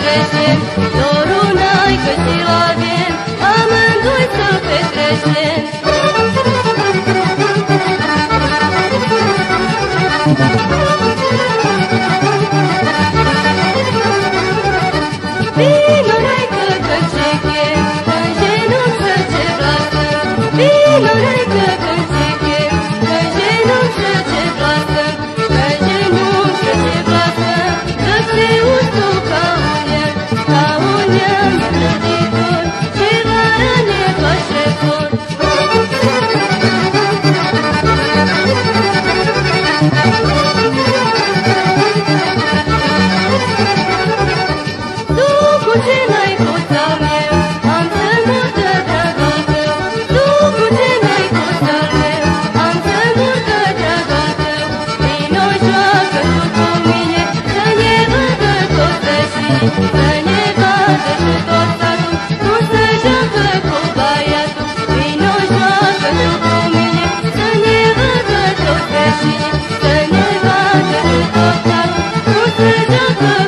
trecem Dorul n-ai că și-l avem Amândoi să petrecem Vino, naică, că ce chem În genunchi să ce blasă Vino, naică, că ce chem Thank you. Thank you.